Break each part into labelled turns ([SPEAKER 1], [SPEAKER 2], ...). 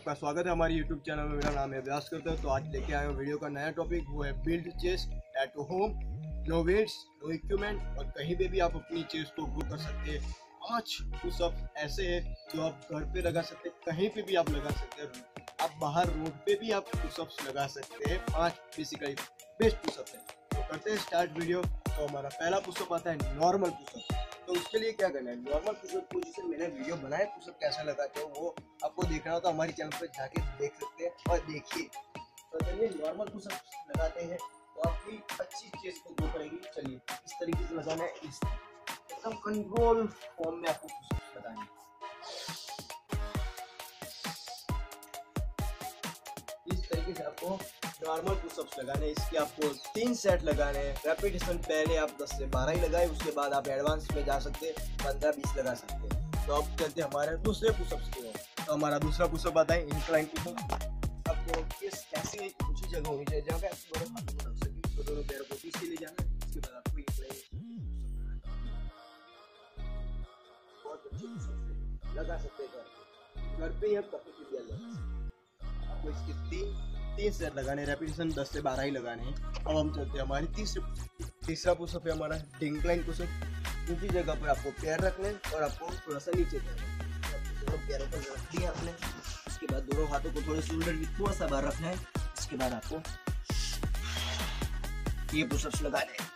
[SPEAKER 1] आपका स्वागत है हमारी यूट्यूब चैनल में। मेरा नाम है अभ्यास करते हैं। तो आज लेके आए वीडियो का नया टॉपिक वो है build chest at home no weights no equipment और कहीं पे भी आप अपनी चेस्ट को ग्रो कर सकते हैं। पाँच पुशअप ऐसे हैं जो आप घर पे लगा सकते हैं, कहीं पे भी आप लगा सकते हैं। आप बाहर रोड पे भी आप पुशअप्स लगा सकते हैं। पाँच बेसिकली बेस्ट पुशअप है। तो करते हैं स्टार्ट वीडियो तो हमारा पहला पुशअप आता है नॉर्मल पुशअप तो उसके लिए क्या करना है? नॉर्मल पुशअप पोजिशन मैंने वीडियो बनाया सब कैसा लगाते हो वो आपको देखना हो तो हमारे चैनल पर जाके देख सकते हैं और देखिए। तो चलिए नॉर्मल पुशअप लगाते हैं तो आपकी अच्छी चीज़ को ग्रो करेगी। चलिए, इस तरीके से लगाना है। इस एकदम कंट्रोल फॉर्म में आपको पुशअप लगाना है आपको नॉर्मल पुशअप्स लगाने हैं इसके आपको तीन सेट लगाने हैं रेपिटेशन पहले आप 10 से 12 ही लगाए, उसके बाद आप एडवांस में जा सकते हैं, पंद्रह बीस लगा सकते हैं। तो अब चलते हैं हमारे दूसरे पुशअप्स की ओर। तो हमारा दूसरा पुशअप आता है इंक्लाइन पुशअप आपको किस ऐसी ऊँची जगह होनी चाहिए जहाँ पे आप रख सके। तो दोनों पैरों को पीछे ले जाना है इसके बाद आपको इंक्लाइन बहुत लगा सकते हैं घर पे। ही आप कभी भी लगा सकते हैं आपको इसके तीन तीन सेट लगाने रेपिटेशन दस से बारह ही लगाने अब हम चलते हैं हमारे तीसरे तीसरा पुशअप है हमारा डिंक्लाइन पुशअप ऊँची जगह पर आपको पैर रखने और आपको थोड़ा सा नीचे करना पैरों पर रख दिया आपने। उसके बाद दोनों हाथों को थोड़े शोल्डर थोड़ा सा बाहर रखना है। इसके बाद आपको ये पुशअप्स लगाने हैं।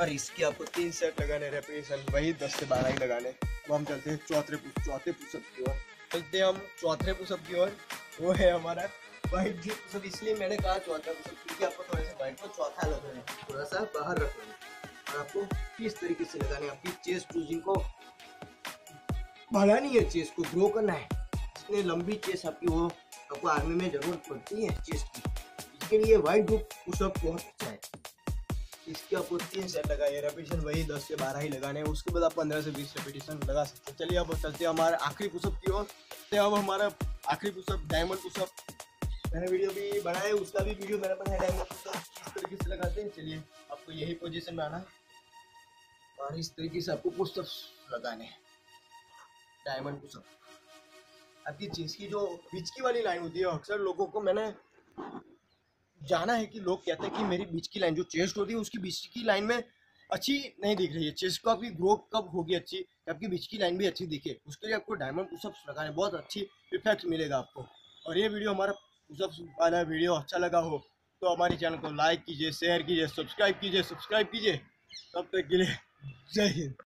[SPEAKER 1] और इसके आपको तीन सेट लगाने रेपिटेशन वही दस से बारह ही लगाने अब हम चलते हैं चौथे चौथे पुशअप की ओर। चलते हम चौथे पुशअप की ओर। वो है हमारा वाइट जी। पुशअप इसलिए मैंने कहा चौथा पुशअप क्योंकि आपको थोड़ा सा वाइट को चौथा लगाना है। थोड़ा सा बाहर रखना है और आपको किस तरीके से लगाना आपकी चेस्ट चूजिंग को बढ़ानी है चेस्ट को ग्रो करना है। जितने लंबी चेस्ट आपकी, वो आपको आर्मी में ज़रूरत पड़ती है चेस्ट की। इसके लिए वाइट ग्रुप पुशअप बहुत अच्छा है। इसके आपको तीन सेट लगाए रेपिटेशन वही दस से बारह ही लगाने हैं, उसके बाद आप पंद्रह से बीस रेपिटेशन लगा सकते हैं। चलिए अब चलते हैं हमारे आखिरी पुशअप की ओर। तो अब हमारा आखिरी पुशअप डायमंड पुशअप मैंने वीडियो भी बनाया उसका भी वीडियो मैंने बनाया डायमंड पुशअप इस तरीके से लगाते हैं। चलिए, आपको यही पोजिशन में आना है। और इस तरीके से आपको पुशअप लगाने हैं। डायमंड पुशअप आपकी जींस की जो बीच की वाली लाइन होती है, अक्सर लोगों को मैंने जाना है कि लोग कहते हैं कि मेरी बीच की लाइन जो चेस्ट होती है, उसकी बीच की लाइन में अच्छी नहीं दिख रही है। चेस्ट को आपकी ग्रो कब होगी अच्छी आपकी बीच की लाइन भी अच्छी दिखे। उसके लिए आपको डायमंड पुशअप्स लगाने, बहुत अच्छी इफ़ेक्ट मिलेगा आपको। और ये वीडियो हमारा पुशअप्स वाला वीडियो अच्छा लगा हो तो हमारे चैनल को लाइक कीजिए, शेयर कीजिए, सब्सक्राइब कीजिए सब्सक्राइब कीजिए। तब तक के लिए जय हिंद।